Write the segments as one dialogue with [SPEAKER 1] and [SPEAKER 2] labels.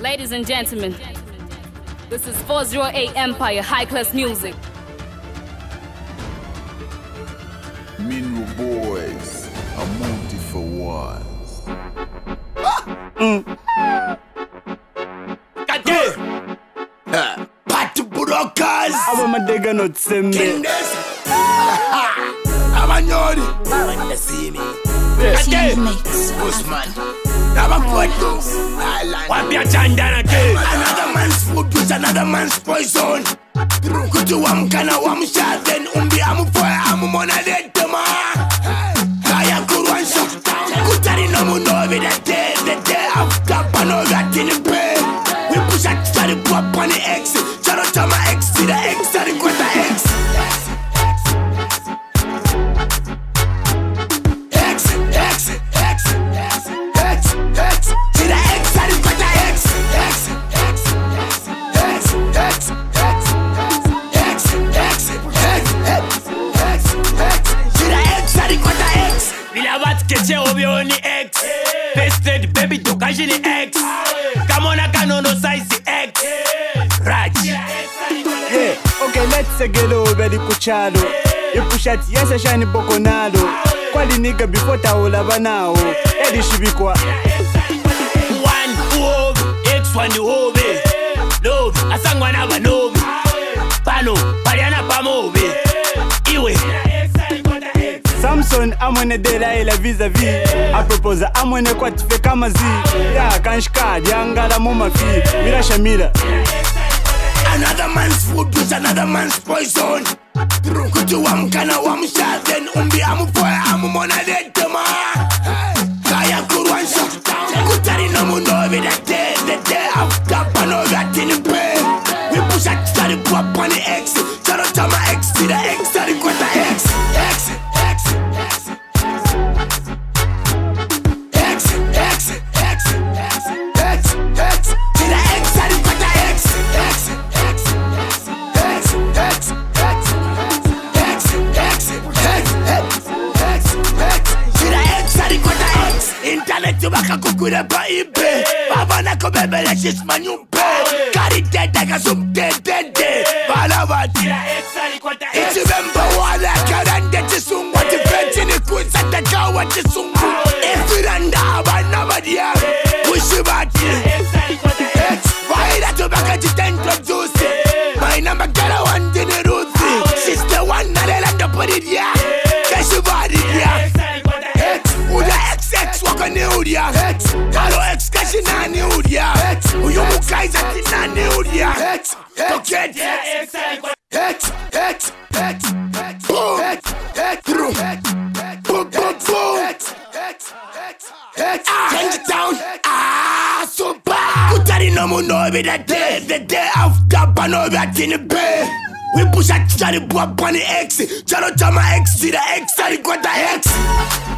[SPEAKER 1] Ladies and gentlemen, this is 408 Empire High Class Music.
[SPEAKER 2] Minro boys, a multi for ones.
[SPEAKER 3] Party brokers,
[SPEAKER 4] abamadega notsembe
[SPEAKER 3] now I'm quite loose. What be a? Another man's food is another man's poison. Kutu wam kana wam shaden umbi amu foya amu mona detema. Kaya kuruan shuk. Kutari no mu no vida day the day after pano gatin pay. We push at the pop on the exit. Charo chama to the exit. Johnny X.
[SPEAKER 5] Vested baby Dokajini X. Kamona Kanono size X. Raj.
[SPEAKER 4] Hey, okay let's segelo beli kuchalo. Ipushati yasa shani bokonalo Kwali nigga before taola banawo Edi shibikwa
[SPEAKER 5] One uhobe, X one uhobe. Love, asangwa na banobe Pano, paliana pamobe. Iwe,
[SPEAKER 4] sonne à mon edela ila vis-à-vis. Yeah. aproposa à mon ekwa ya kanshikadi angala mu mafi mirashamila
[SPEAKER 3] another man's food with another man's poison. Kuti wamkana wamshadhen umbi amupoya amumona detema kayakurwansha kutari nomunovi datedete after panogatinipe vipushatitari kwapani x. Charo chama x tira x. vantu vakakugwira paibe vavana komeme lexismanyumbe karitete kasumtetete vana vati ichivembawana karande chisungwa tipetini kuisa takawa chisungu ifirandava na vadiyaa dead. Yeah, exactly. Hex, hex, hex, hex, boom, hex, hex, boom, hex, boom, boom, boom, hex, hex, hex, hex. Change it down. Ah, super. Kutari no mu no be the day, the day after, but no be a tiny bay. We push a chari bwa bunny X, charo chama X, the X, I got the X.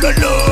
[SPEAKER 3] gonna.